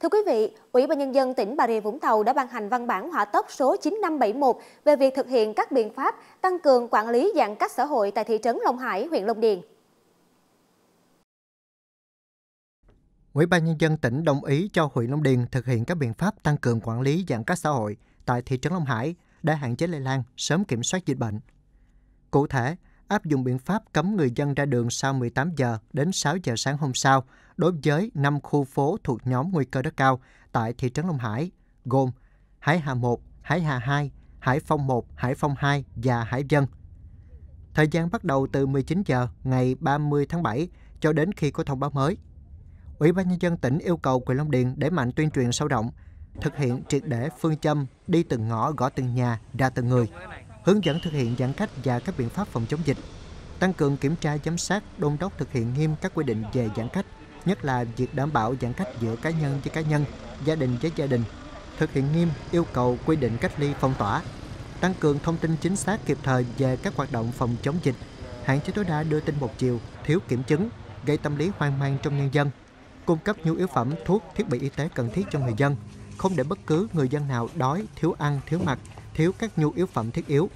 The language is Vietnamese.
Thưa quý vị, Ủy ban Nhân dân tỉnh Bà Rịa Vũng Tàu đã ban hành văn bản hỏa tốc số 9571 về việc thực hiện các biện pháp tăng cường quản lý giãn cách xã hội tại thị trấn Long Hải, huyện Long Điền. Ủy ban Nhân dân tỉnh đồng ý cho huyện Long Điền thực hiện các biện pháp tăng cường quản lý giãn cách xã hội tại thị trấn Long Hải để hạn chế lây lan, sớm kiểm soát dịch bệnh. Cụ thể, áp dụng biện pháp cấm người dân ra đường sau 18 giờ đến 6 giờ sáng hôm sau đối với 5 khu phố thuộc nhóm nguy cơ rất cao tại thị trấn Long Hải, gồm Hải Hà 1, Hải Hà 2, Hải Phong 1, Hải Phong 2 và Hải Dân. Thời gian bắt đầu từ 19 giờ ngày 30 tháng 7 cho đến khi có thông báo mới. Ủy ban nhân dân tỉnh yêu cầu Quỳ Long Điền đẩy mạnh tuyên truyền sâu rộng, thực hiện triệt để phương châm đi từng ngõ gõ từng nhà ra từng người, hướng dẫn thực hiện giãn cách và các biện pháp phòng chống dịch, tăng cường kiểm tra giám sát, đôn đốc thực hiện nghiêm các quy định về giãn cách, nhất là việc đảm bảo giãn cách giữa cá nhân với cá nhân, gia đình với gia đình, thực hiện nghiêm yêu cầu quy định cách ly phong tỏa, tăng cường thông tin chính xác kịp thời về các hoạt động phòng chống dịch, hạn chế tối đa đưa tin một chiều, thiếu kiểm chứng, gây tâm lý hoang mang trong nhân dân, cung cấp nhu yếu phẩm, thuốc, thiết bị y tế cần thiết cho người dân, không để bất cứ người dân nào đói, thiếu ăn, thiếu mặc, thiếu các nhu yếu phẩm thiết yếu,